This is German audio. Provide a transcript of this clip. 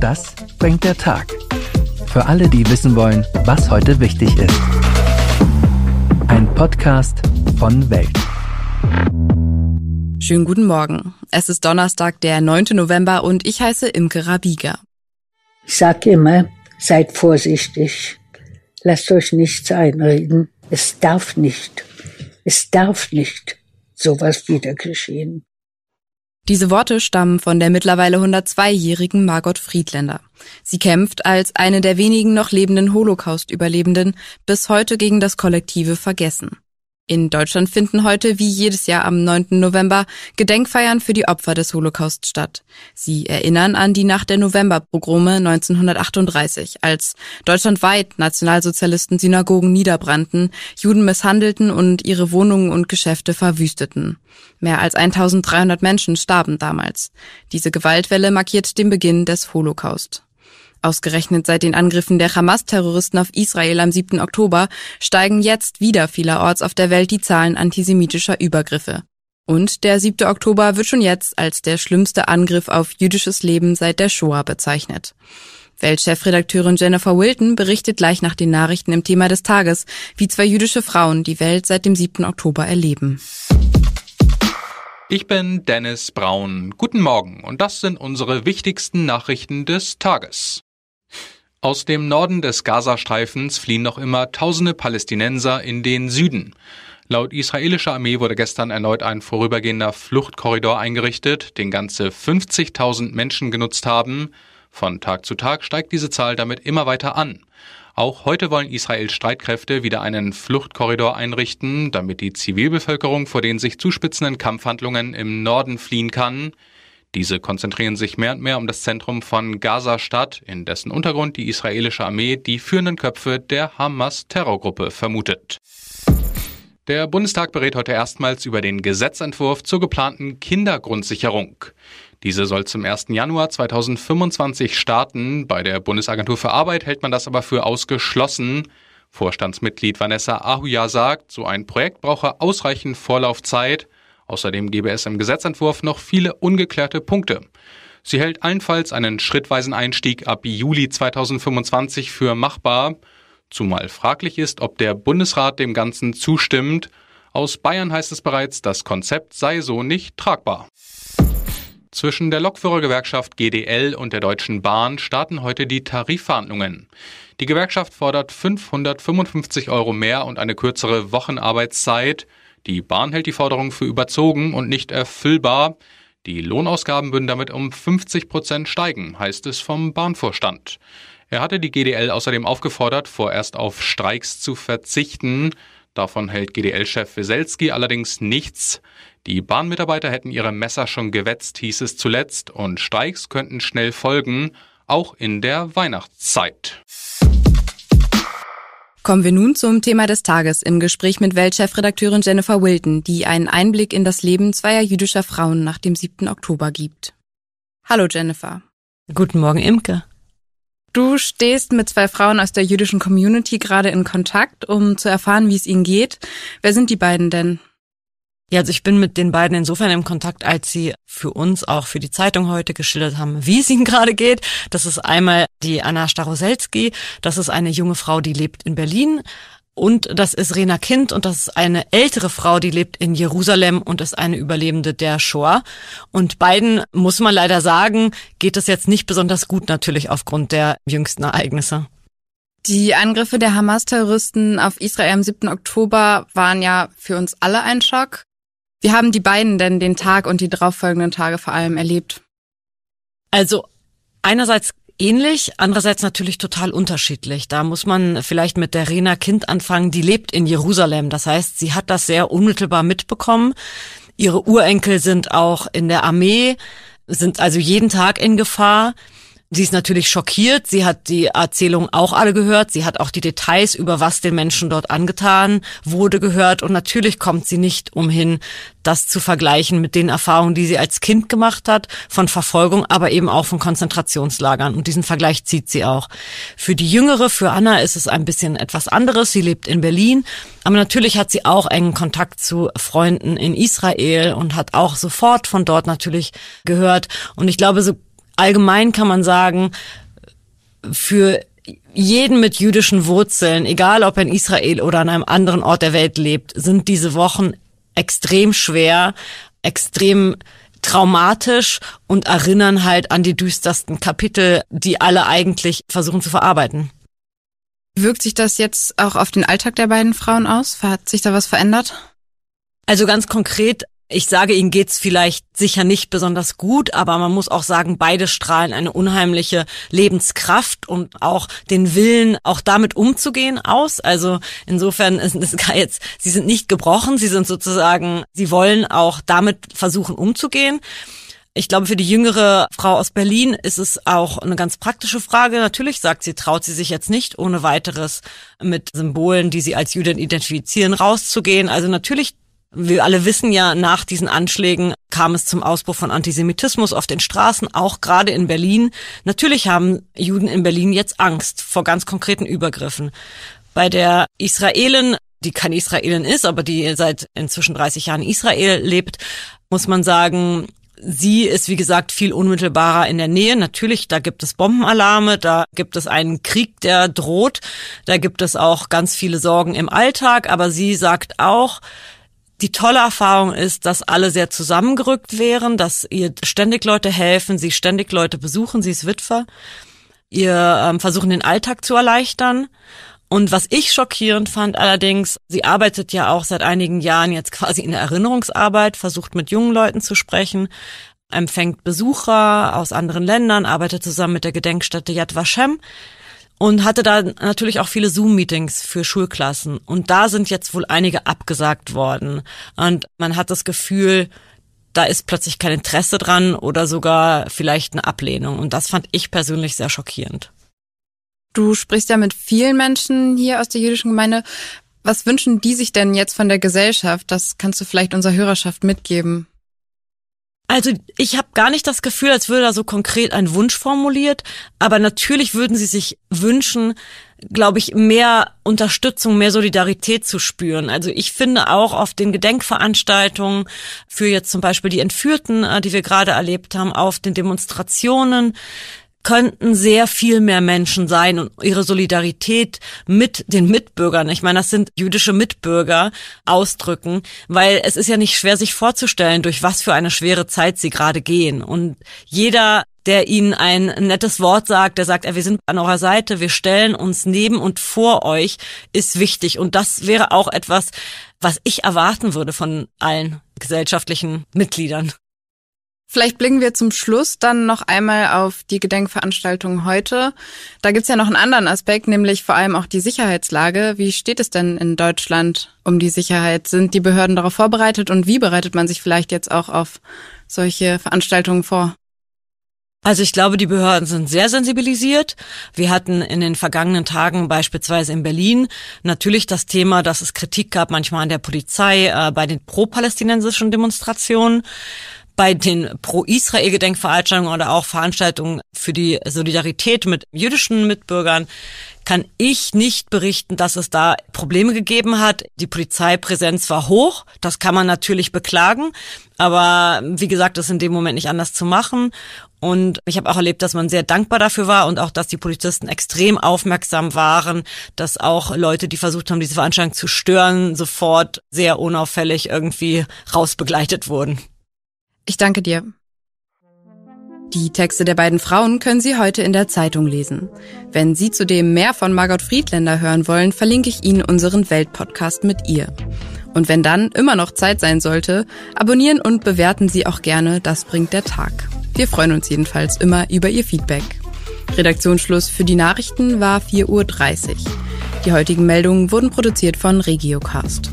Das bringt der Tag. Für alle, die wissen wollen, was heute wichtig ist. Ein Podcast von Welt. Schönen guten Morgen. Es ist Donnerstag, der 9. November und ich heiße Imke Rabiger. Ich sage immer, seid vorsichtig. Lasst euch nichts einreden. Es darf nicht, es darf nicht sowas wieder geschehen. Diese Worte stammen von der mittlerweile 102-jährigen Margot Friedländer. Sie kämpft als eine der wenigen noch lebenden Holocaust-Überlebenden bis heute gegen das kollektive Vergessen. In Deutschland finden heute wie jedes Jahr am 9. November Gedenkfeiern für die Opfer des Holocaust statt. Sie erinnern an die Nacht der Novemberpogrome 1938, als deutschlandweit Nationalsozialisten Synagogen niederbrannten, Juden misshandelten und ihre Wohnungen und Geschäfte verwüsteten. Mehr als 1300 Menschen starben damals. Diese Gewaltwelle markiert den Beginn des Holocaust. Ausgerechnet seit den Angriffen der Hamas-Terroristen auf Israel am 7. Oktober steigen jetzt wieder vielerorts auf der Welt die Zahlen antisemitischer Übergriffe. Und der 7. Oktober wird schon jetzt als der schlimmste Angriff auf jüdisches Leben seit der Shoah bezeichnet. Weltchefredakteurin Jennifer Wilton berichtet gleich nach den Nachrichten im Thema des Tages, wie zwei jüdische Frauen die Welt seit dem 7. Oktober erleben. Ich bin Dennis Braun. Guten Morgen und das sind unsere wichtigsten Nachrichten des Tages. Aus dem Norden des Gazastreifens fliehen noch immer tausende Palästinenser in den Süden. Laut israelischer Armee wurde gestern erneut ein vorübergehender Fluchtkorridor eingerichtet, den ganze 50.000 Menschen genutzt haben. Von Tag zu Tag steigt diese Zahl damit immer weiter an. Auch heute wollen Israels Streitkräfte wieder einen Fluchtkorridor einrichten, damit die Zivilbevölkerung vor den sich zuspitzenden Kampfhandlungen im Norden fliehen kann. Diese konzentrieren sich mehr und mehr um das Zentrum von Gaza-Stadt, in dessen Untergrund die israelische Armee die führenden Köpfe der Hamas-Terrorgruppe vermutet. Der Bundestag berät heute erstmals über den Gesetzentwurf zur geplanten Kindergrundsicherung. Diese soll zum 1. Januar 2025 starten. Bei der Bundesagentur für Arbeit hält man das aber für ausgeschlossen. Vorstandsmitglied Vanessa Ahuja sagt, so ein Projekt brauche ausreichend Vorlaufzeit. Außerdem gebe es im Gesetzentwurf noch viele ungeklärte Punkte. Sie hält allenfalls einen schrittweisen Einstieg ab Juli 2025 für machbar, zumal fraglich ist, ob der Bundesrat dem Ganzen zustimmt. Aus Bayern heißt es bereits, das Konzept sei so nicht tragbar. Zwischen der Lokführergewerkschaft GDL und der Deutschen Bahn starten heute die Tarifverhandlungen. Die Gewerkschaft fordert 555 Euro mehr und eine kürzere Wochenarbeitszeit. Die Bahn hält die Forderung für überzogen und nicht erfüllbar. Die Lohnausgaben würden damit um 50 Prozent steigen, heißt es vom Bahnvorstand. Er hatte die GDL außerdem aufgefordert, vorerst auf Streiks zu verzichten. Davon hält GDL-Chef Weselski allerdings nichts. Die Bahnmitarbeiter hätten ihre Messer schon gewetzt, hieß es zuletzt, und Streiks könnten schnell folgen, auch in der Weihnachtszeit. Kommen wir nun zum Thema des Tages im Gespräch mit Weltchefredakteurin Jennifer Wilton, die einen Einblick in das Leben zweier jüdischer Frauen nach dem 7. Oktober gibt. Hallo Jennifer. Guten Morgen, Imke. Du stehst mit zwei Frauen aus der jüdischen Community gerade in Kontakt, um zu erfahren, wie es ihnen geht. Wer sind die beiden denn? Ja, also ich bin mit den beiden insofern im Kontakt, als sie für uns auch für die Zeitung heute geschildert haben, wie es ihnen gerade geht. Das ist einmal die Anna Staroselski. Das ist eine junge Frau, die lebt in Berlin. Und das ist Rena Kind und das ist eine ältere Frau, die lebt in Jerusalem und ist eine Überlebende der Shoah. Und beiden, muss man leider sagen, geht es jetzt nicht besonders gut natürlich aufgrund der jüngsten Ereignisse. Die Angriffe der Hamas-Terroristen auf Israel am 7. Oktober waren ja für uns alle ein Schock. Wie haben die beiden denn den Tag und die darauffolgenden Tage vor allem erlebt? Also einerseits ähnlich, andererseits natürlich total unterschiedlich. Da muss man vielleicht mit der Rena Kind anfangen, die lebt in Jerusalem. Das heißt, sie hat das sehr unmittelbar mitbekommen. Ihre Urenkel sind auch in der Armee, sind also jeden Tag in Gefahr. Sie ist natürlich schockiert. Sie hat die Erzählung auch alle gehört. Sie hat auch die Details über was den Menschen dort angetan wurde gehört. Und natürlich kommt sie nicht umhin, das zu vergleichen mit den Erfahrungen, die sie als Kind gemacht hat, von Verfolgung, aber eben auch von Konzentrationslagern. Und diesen Vergleich zieht sie auch. Für die Jüngere, für Anna ist es ein bisschen etwas anderes. Sie lebt in Berlin. Aber natürlich hat sie auch engen Kontakt zu Freunden in Israel und hat auch sofort von dort natürlich gehört. Und ich glaube, so allgemein kann man sagen, für jeden mit jüdischen Wurzeln, egal ob er in Israel oder an einem anderen Ort der Welt lebt, sind diese Wochen extrem schwer, extrem traumatisch und erinnern halt an die düstersten Kapitel, die alle eigentlich versuchen zu verarbeiten. Wirkt sich das jetzt auch auf den Alltag der beiden Frauen aus? Hat sich da was verändert? Also ganz konkret ich sage, ihnen geht's vielleicht sicher nicht besonders gut, aber man muss auch sagen, beide strahlen eine unheimliche Lebenskraft und auch den Willen, auch damit umzugehen aus. Also insofern ist es jetzt, sie sind nicht gebrochen, sie sind sozusagen, sie wollen auch damit versuchen umzugehen. Ich glaube, für die jüngere Frau aus Berlin ist es auch eine ganz praktische Frage. Natürlich sagt sie, traut sie sich jetzt nicht ohne weiteres mit Symbolen, die sie als Jüdin identifizieren, rauszugehen. Also natürlich wir alle wissen ja, nach diesen Anschlägen kam es zum Ausbruch von Antisemitismus auf den Straßen, auch gerade in Berlin. Natürlich haben Juden in Berlin jetzt Angst vor ganz konkreten Übergriffen. Bei der Israelin, die kein Israelin ist, aber die seit inzwischen 30 Jahren Israel lebt, muss man sagen, Sie ist, wie gesagt, viel unmittelbarer in der Nähe. Natürlich, da gibt es Bombenalarme, da gibt es einen Krieg, der droht, da gibt es auch ganz viele Sorgen im Alltag, aber sie sagt auch, die tolle Erfahrung ist, dass alle sehr zusammengerückt wären, dass ihr ständig Leute helfen, sie ständig Leute besuchen, sie ist Witwer, ihr ähm, versuchen den Alltag zu erleichtern. Und was ich schockierend fand allerdings, sie arbeitet ja auch seit einigen Jahren jetzt quasi in der Erinnerungsarbeit, versucht mit jungen Leuten zu sprechen, empfängt Besucher aus anderen Ländern, arbeitet zusammen mit der Gedenkstätte Yad Vashem und hatte da natürlich auch viele Zoom-Meetings für Schulklassen. Und da sind jetzt wohl einige abgesagt worden. Und man hat das Gefühl, da ist plötzlich kein Interesse dran oder sogar vielleicht eine Ablehnung. Und das fand ich persönlich sehr schockierend. Du sprichst ja mit vielen Menschen hier aus der jüdischen Gemeinde. Was wünschen die sich denn jetzt von der Gesellschaft? Das kannst du vielleicht unserer Hörerschaft mitgeben. Also ich habe gar nicht das Gefühl, als würde da so konkret ein Wunsch formuliert, aber natürlich würden sie sich wünschen, glaube ich, mehr Unterstützung, mehr Solidarität zu spüren. Also ich finde auch auf den Gedenkveranstaltungen für jetzt zum Beispiel die Entführten, äh, die wir gerade erlebt haben, auf den Demonstrationen, könnten sehr viel mehr Menschen sein und ihre Solidarität mit den Mitbürgern, ich meine, das sind jüdische Mitbürger, ausdrücken, weil es ist ja nicht schwer, sich vorzustellen, durch was für eine schwere Zeit sie gerade gehen. Und jeder der ihnen ein nettes Wort sagt, der sagt, wir sind an eurer Seite, wir stellen uns neben und vor euch, ist wichtig. Und das wäre auch etwas, was ich erwarten würde von allen gesellschaftlichen Mitgliedern. Vielleicht blicken wir zum Schluss dann noch einmal auf die Gedenkveranstaltung heute. Da gibt's ja noch einen anderen Aspekt, nämlich vor allem auch die Sicherheitslage. Wie steht es denn in Deutschland um die Sicherheit? Sind die Behörden darauf vorbereitet und wie bereitet man sich vielleicht jetzt auch auf solche Veranstaltungen vor? Also ich glaube, die Behörden sind sehr sensibilisiert. Wir hatten in den vergangenen Tagen beispielsweise in Berlin natürlich das Thema, dass es Kritik gab manchmal an der Polizei äh, bei den pro-palästinensischen Demonstrationen bei den Pro-Israel-Gedenkveranstaltungen oder auch Veranstaltungen für die Solidarität mit jüdischen Mitbürgern kann ich nicht berichten, dass es da Probleme gegeben hat. Die Polizeipräsenz war hoch. Das kann man natürlich beklagen. Aber wie gesagt, das ist in dem Moment nicht anders zu machen. Und ich habe auch erlebt, dass man sehr dankbar dafür war und auch, dass die Polizisten extrem aufmerksam waren, dass auch Leute, die versucht haben, diese Veranstaltung zu stören, sofort sehr unauffällig irgendwie rausbegleitet wurden. Ich danke dir. Die Texte der beiden Frauen können Sie heute in der Zeitung lesen. Wenn Sie zudem mehr von Margot Friedländer hören wollen, verlinke ich Ihnen unseren Weltpodcast mit ihr. Und wenn dann immer noch Zeit sein sollte, abonnieren und bewerten Sie auch gerne Das bringt der Tag. Wir freuen uns jedenfalls immer über Ihr Feedback. Redaktionsschluss für die Nachrichten war 4.30 Uhr. Die heutigen Meldungen wurden produziert von Regiocast.